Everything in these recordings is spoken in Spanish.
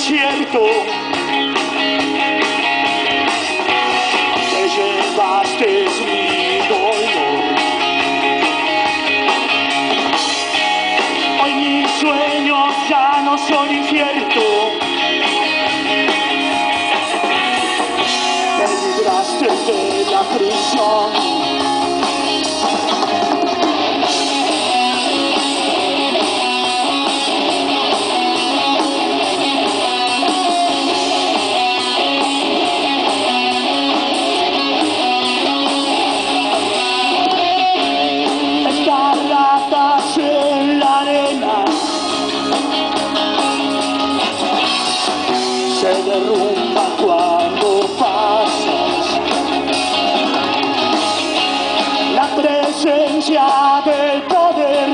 desierto. Te llevaste mi dolor. Hoy mis sueños ya no son inciertos. Me libraste de la prisión. Derrumba cuando pasas. La presencia del poder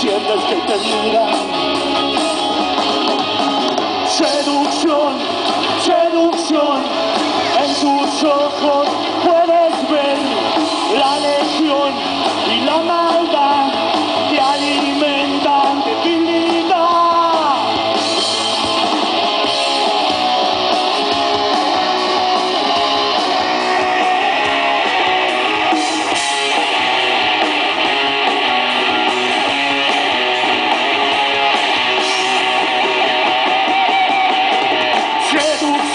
sientes que te miran. Seducción, seducción, en tus ojos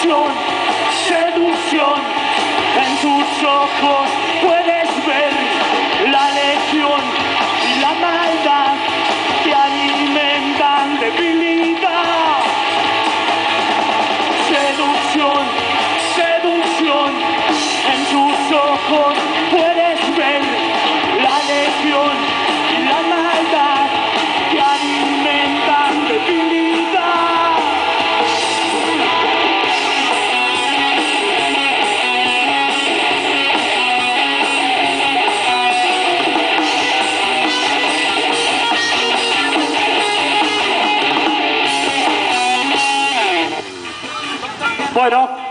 Seducción, seducción, en tus ojos puedes ver la legión y la maldad que alimentan debilidad. Seducción, seducción, en tus ojos Schneider.